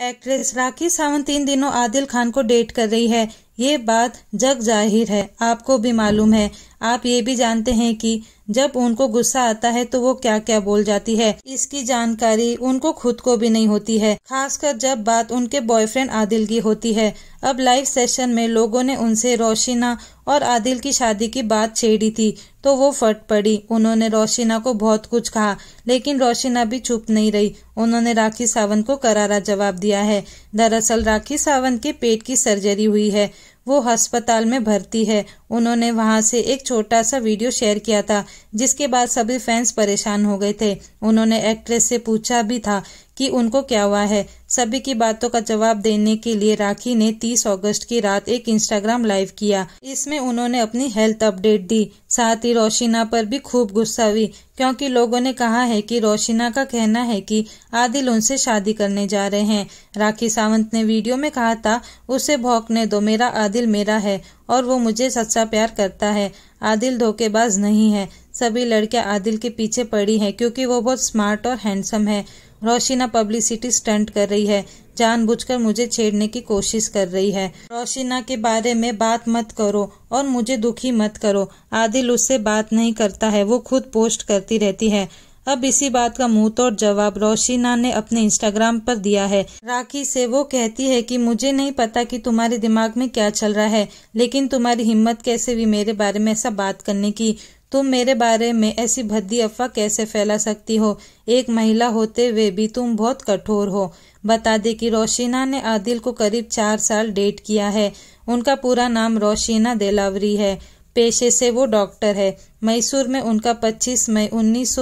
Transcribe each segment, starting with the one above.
Actress Rakhi Sawant तीन दिनों आदिल खान को डेट कर रही है। ये बात जग ज़ाहिर है, आपको भी मालूम है। आप ये भी जानते हैं कि जब उनको गुस्सा आता है तो वो क्या क्या बोल जाती है। इसकी जानकारी उनको खुद को भी नहीं होती है, खासकर जब बात उनके बॉयफ्रेंड आदिल की होती है। अब लाइव सेशन में लोगों ने उनसे रोशिना और आदिल की शादी की बात छेड़ी थी तो वो फट पड़ी। उन्होंने रोशिना को बहुत कुछ कहा, लेकिन रोशिना भी चुप नहीं रही। उन्होंने राखी सावंत को करारा जवाब दिया है। दरअसल राखी सावंत के पेट की सर्जरी हुई है। वो अस्पताल में भर्ती है। उन्होंने वहाँ से एक छोटा सा वीडियो शेयर किया था, जिसके बाद सभी फैंस परेशान हो गए थे। उन्होंने एक्ट्रेस से पूछा भी था कि उनको क्या हुआ है। सभी की बातों का जवाब देने के लिए राखी ने 30 अगस्त की रात एक इंस्टाग्राम लाइव किया। इसमें उन्होंने अपनी हेल्थ अपडेट दी। साथ ही रोशिना पर भी खूब गुस्सा हुई, क्योंकि लोगों ने कहा है कि रोशिना का कहना है कि आदिल उनसे शादी करने जा रहे हैं। राखी सावंत ने वीडियो में कहा था, उसे भौंकने दो, मेरा आदिल मेरा है और वो मुझे सच्चा प्यार करता है। आदिल धोखेबाज नहीं है। सभी लड़कियाँ आदिल के पीछे पड़ी हैं, क्योंकि वो बहुत स्मार्ट और हैंडसम है। रोशिना पब्लिसिटी स्टंट कर रही है, जानबूझकर मुझे छेड़ने की कोशिश कर रही है। रोशिना के बारे में बात मत करो और मुझे दुखी मत करो। आदिल उससे बात नहीं करता है, वो खुद पोस्ट करती रहती है। अब इसी बात का मुँह तोड़ जवाब रोशिना ने अपने इंस्टाग्राम पर दिया है। राखी से वो कहती है कि मुझे नहीं पता कि तुम्हारे दिमाग में क्या चल रहा है, लेकिन तुम्हारी हिम्मत कैसे भी मेरे बारे में ऐसा बात करने की। तुम मेरे बारे में ऐसी भद्दी अफवाह कैसे फैला सकती हो? एक महिला होते हुए भी तुम बहुत कठोर हो। बता दे कि रोशिना ने आदिल को करीब चार साल डेट किया है। उनका पूरा नाम रोशिना देलावरी है। पेशे से वो डॉक्टर है। मैसूर में उनका 25 मई उन्नीस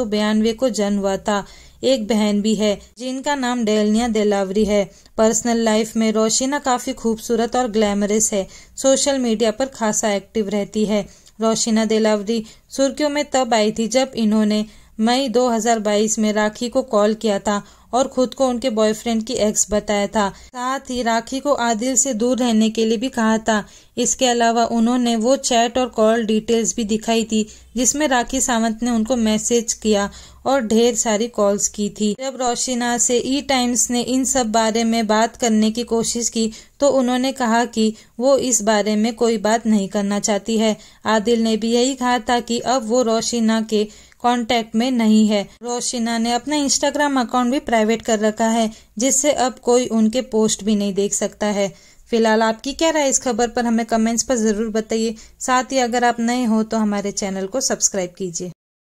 को जन्म हुआ था। एक बहन भी है, जिनका नाम डेलनिया देलावरी है। पर्सनल लाइफ में रोशिना काफ़ी खूबसूरत और ग्लैमरस है। सोशल मीडिया पर खासा एक्टिव रहती है। रोशिना दिलावरी सुर्खियों में तब आई थी जब इन्होंने मई 2022 में राखी को कॉल किया था और खुद को उनके बॉयफ्रेंड की एक्स बताया था। साथ ही राखी को आदिल से दूर रहने के लिए भी कहा था। इसके अलावा उन्होंने वो चैट और कॉल डिटेल्स भी दिखाई थी, जिसमें राखी सावंत ने उनको मैसेज किया और ढेर सारी कॉल्स की थी। जब रोशिना से ई टाइम्स ने इन सब बारे में बात करने की कोशिश की तो उन्होंने कहा कि वो इस बारे में कोई बात नहीं करना चाहती है। आदिल ने भी यही कहा था कि अब वो रोशिना के कांटेक्ट में नहीं है। रोशिना ने अपना इंस्टाग्राम अकाउंट भी प्राइवेट कर रखा है, जिससे अब कोई उनके पोस्ट भी नहीं देख सकता है। फ़िलहाल आपकी क्या राय इस खबर पर हमें कमेंट्स पर ज़रूर बताइए। साथ ही अगर आप नए हो तो हमारे चैनल को सब्सक्राइब कीजिए।